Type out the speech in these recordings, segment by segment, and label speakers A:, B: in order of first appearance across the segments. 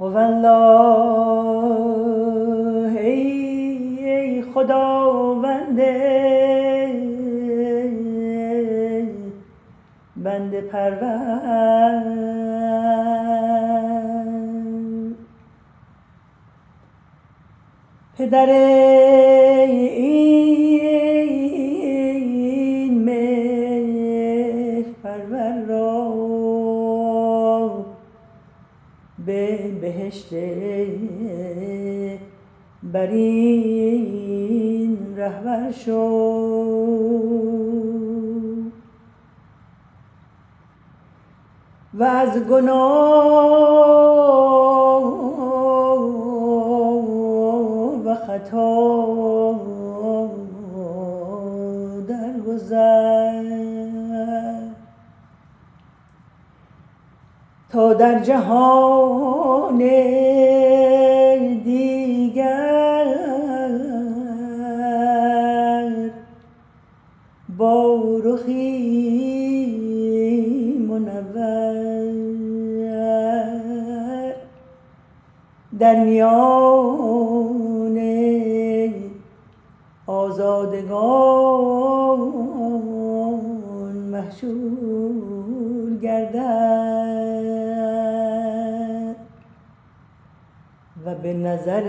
A: والله ای خداونده بنده پرور. پدر به بهشت برین رهبر شد و از گناه و خطا درگذر. در جهان دیگر با رخی در میان آزادگان محشور گردد. و به نظر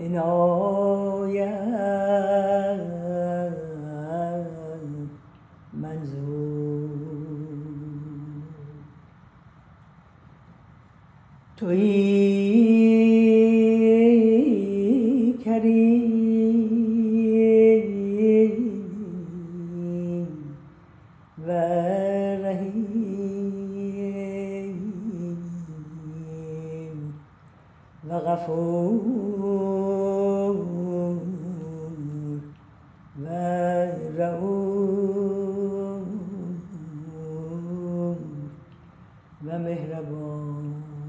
A: عنایت توی کریم. غفور و رعوم و مهربان